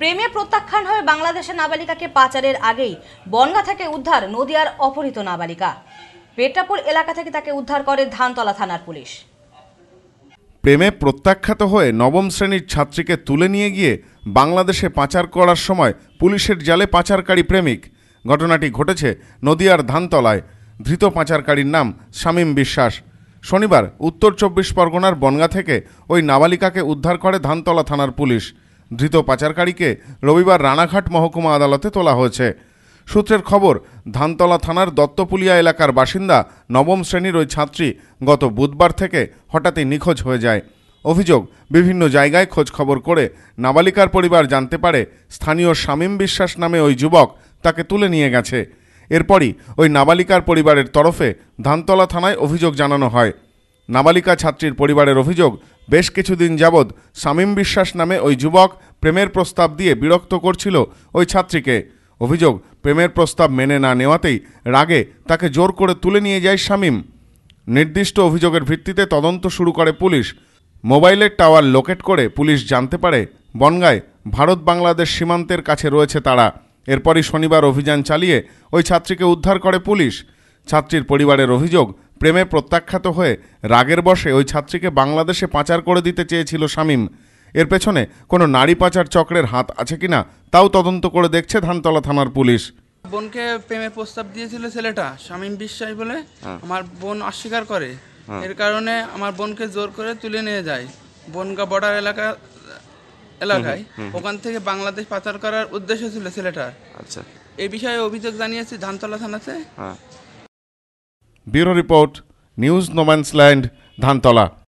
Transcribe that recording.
প্রেমে প্রত্যাখ্যান হয়ে বাংলাদেশের নাবালিকাকে পাচারের আগেই বনগা থেকে উদ্ধার নদিয়ার অপহৃত নাবালিকা। পেটাপুর এলাকা থেকে তাকে উদ্ধার করে ধানতলা থানার পুলিশ। প্রেমে প্রত্যাখ্যাত হয়ে নবম শ্রেণির ছাত্রীকে তুলে নিয়ে গিয়ে বাংলাদেশে পাচার করার সময় পুলিশের জালে পাচারকারী প্রেমিক। ঘটনাটি ঘটেছে নদিয়ার ধানতলায়। ধৃত পাচারকারীর নাম শামীম বিশ্বাস। শনিবার উত্তর চব্বিশ পরগনার বনগা থেকে ওই নাবালিকাকে উদ্ধার করে ধানতলা থানার পুলিশ। ধৃত পাচারকারীকে রবিবার রানাঘাট মহকুমা আদালতে তোলা হয়েছে। সূত্রের খবর, ধানতলা থানার দত্তপুলিয়া এলাকার বাসিন্দা নবম শ্রেণির ওই ছাত্রী গত বুধবার থেকে হঠাৎই নিখোঁজ হয়ে যায়। অভিযোগ, বিভিন্ন জায়গায় খোঁজ খবর করে নাবালিকার পরিবার জানতে পারে স্থানীয় শামীম বিশ্বাস নামে ওই যুবক তাকে তুলে নিয়ে গেছে। এরপরই ওই নাবালিকার পরিবারের তরফে ধানতলা থানায় অভিযোগ জানানো হয়। নাবালিকা ছাত্রীর পরিবারের অভিযোগ, বেশ কিছুদিন যাবৎ শামীম বিশ্বাস নামে ওই যুবক প্রেমের প্রস্তাব দিয়ে বিরক্ত করছিল ওই ছাত্রীকে। অভিযোগ, প্রেমের প্রস্তাব মেনে না নেওয়াতেই রাগে তাকে জোর করে তুলে নিয়ে যায় শামীম। নির্দিষ্ট অভিযোগের ভিত্তিতে তদন্ত শুরু করে পুলিশ। মোবাইলের টাওয়ার লোকেট করে পুলিশ জানতে পারে, বনগায় ভারত বাংলাদেশ সীমান্তের কাছে রয়েছে তারা। এরপরই শনিবার অভিযান চালিয়ে ওই ছাত্রীকে উদ্ধার করে পুলিশ। ছাত্রীর পরিবারের অভিযোগ প্রেমে প্রত্যাখ্যাত হয়ে রাগের বশে ওই ছাত্রীকে বাংলাদেশে পাচার করে দিতে চেয়েছিল শামীম। এর পেছনে কোনো নারী পাচার চক্রের হাত আছে কিনা তাও তদন্ত করে দেখছে ধানতলা থানার পুলিশ। বোনকে প্রেমে প্রস্তাব দিয়েছিল ছেলেটা শামীম বিশ্বাস বলে আমার বোন অস্বীকার করে। এর কারণে আমার বোনকে জোর করে তুলে নিয়ে যায়। বনগা বর্ডার এলাকা এলাকায় ওখান থেকে বাংলাদেশ পাচার করার উদ্দেশ্য ছিল ছেলেটার। আচ্ছা। এই বিষয়ে অভিযোগ জানিয়েছি ধানতলা থানাতে। হ্যাঁ। Bureau report news no man's land Dhantala.